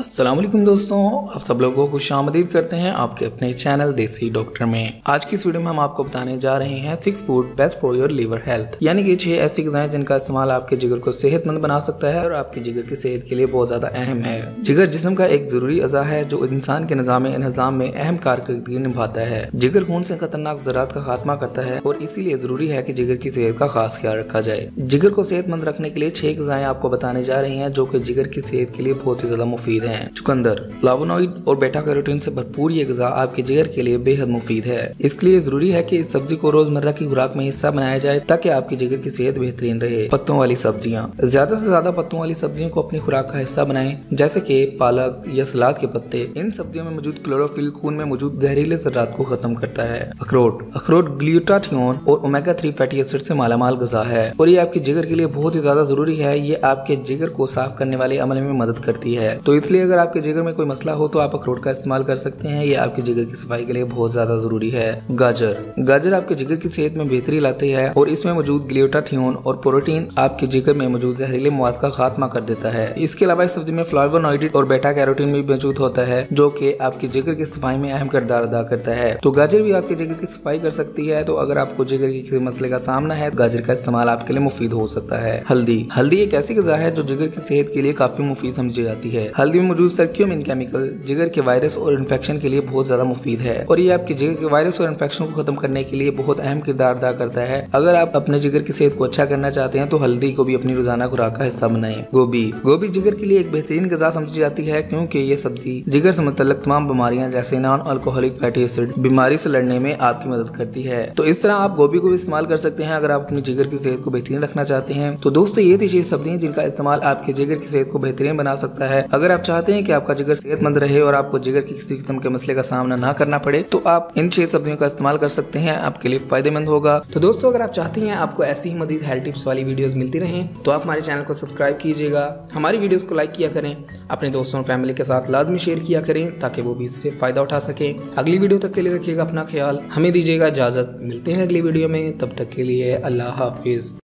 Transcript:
असलम दोस्तों, आप सब लोगों को खुश आमदीद करते हैं आपके अपने चैनल देसी डॉक्टर में। आज की इस वीडियो में हम आपको बताने जा रहे हैं six food best for your liver health यानी कि छह ऐसी गजाएँ जिनका इस्तेमाल आपके जिगर को सेहतमंद बना सकता है और आपके जिगर की सेहत के लिए बहुत ज़्यादा अहम है। जिगर जिसम का एक ज़रूरी अजा है जो इंसान के निज़ाम निज़ाम में अहम कारकर्दगी निभाता है। जिगर खून से खतरनाक ज़रात का खात्मा करता है और इसीलिए ज़रूरी है की जिगर की सेहत का खास ख्याल रखा जाए। जिगर को सेहतमंद रखने के लिए छह गजाएँ आपको बताने जा रही है जो की जिगर की सेहत के लिए बहुत ही ज़्यादा मुफीद है। चुकंदर फ्लावोनॉइड और बेटा कैरोटीन से भरपूर ये गजा आपके जिगर के लिए बेहद मुफीद है। इसके लिए ज़रूरी है कि इस सब्ज़ी को रोज़मर्रा की खुराक में हिस्सा बनाया जाए ताकि आपकी जिगर की सेहत बेहतरीन रहे। पत्तों वाली सब्ज़ियाँ। ज़्यादा से ज़्यादा पत्तों वाली सब्जियों को अपनी खुराक का हिस्सा बनाएँ, जैसे कि पालक या सलाद के पत्ते। इन सब्जियों में मौजूद क्लोरोफिल खून में मौजूद जहरीले जरात को खत्म करता है। अखरोट। अखरोट ग्लूटाथियोन और ओमेगा थ्री फैटी एसिड से मालामाल गजा है। और ये आपके जिगर के लिए बहुत ही ज़्यादा ज़रूरी है। ये आपके जिगर को साफ़ करने वाले अमल में मदद करती है। तो इसलिए अगर आपके जिगर में कोई मसला हो तो आप अखरोट का इस्तेमाल कर सकते हैं। ये आपके जिगर की सफ़ाई के लिए बहुत ज़्यादा ज़रूरी है। गाजर। गाजर आपके जिगर की सेहत में बेहतरी लाती है और इसमें मौजूद ग्लूटाथियोन और प्रोटीन आपके जिगर में मौजूद जहरीले मवाद का खात्मा कर देता है। इसके अलावा इस सब्ज़ी में फ्लावोनॉइड और बेटा कैरोटीन भी मौजूद होता है, जो की आपके जिगर की सफ़ाई में अहम किरदार अदा करता है। तो गाजर भी आपके जिगर की सफ़ाई कर सकती है तो अगर आपको जिगर के किसी मसले का सामना है तो गाजर का इस्तेमाल आपके लिए मुफीद हो सकता है। हल्दी। हल्दी एक ऐसी गजा है जो जिगर की सेहत के लिए काफ़ी मुफीद समझी जाती है। हल्दी में मौजूद सर्क्यूमिन केमिकल जिगर के वायरस और इन्फेक्शन के लिए बहुत ज़्यादा मुफीद है। और ये आपके जिगर के वायरस और इन्फेक्शन को खत्म करने के लिए बहुत अहम किरदार अदा करता है। अगर आप अपने जिगर की सेहत को अच्छा करना चाहते हैं तो हल्दी को भी अपनी रोज़ाना खुराक का हिस्सा बनाए। गोभी। गोभी जिगर के लिए एक बेहतरीन गजा समझी जाती है, क्योंकि ये सब्ज़ी जिगर से मुतलक तमाम बीमारियाँ, जैसे नॉन अल्कोहलिक फैटी एसिड बीमारी से लड़ने में आपकी मदद करती है। तो इस तरह आप गोभी को भी इस्तेमाल कर सकते हैं, अगर आप अपनी जिगर की सेहत को बेहतरीन रखना चाहते हैं। तो दोस्तों, ये थी चीज़ सब्ज़ियाँ, जिनका इस्तेमाल आपके जिगर की सेहत को बेहतरीन बना सकता है। अगर आप चाहते हैं कि आपका जिगर सेहतमंद रहे और आपको जिगर की किसी किस्म के मसले का सामना ना करना पड़े तो आप इन छह सब्जियों का इस्तेमाल कर सकते हैं, आपके लिए फ़ायदेमंद होगा। तो दोस्तों, अगर आप चाहते हैं आपको ऐसी ही मजीद हेल्थ टिप्स वाली वीडियोस मिलती रहें तो आप हमारे चैनल को सब्सक्राइब कीजिएगा। हमारी वीडियोस को लाइक किया करें, अपने दोस्तों और फैमिली के साथ लाजमी शेयर किया करें, ताकि वो भी इससे फ़ायदा उठा सकें। अगली वीडियो तक के लिए रखिएगा अपना ख्याल। हमें दीजिएगा इजाज़त। मिलते हैं अगली वीडियो में। तब तक के लिए अल्लाह हाफिज़।